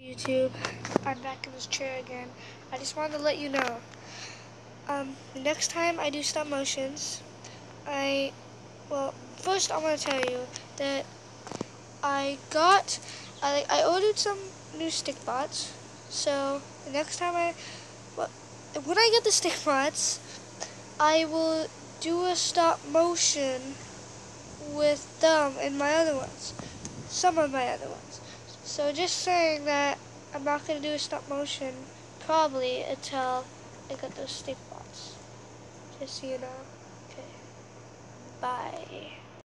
YouTube. I'm back in this chair again. I just wanted to let you know. Um, next time I do stop motions, I, well, first I want to tell you that I got, I, I ordered some new stick bots. So the next time I, well, when I get the Stikbots, I will do a stop motion with them and my other ones. Some of my other ones. So just saying that I'm not going to do a stop motion probably until I get those stick bots. Just so you know. Okay.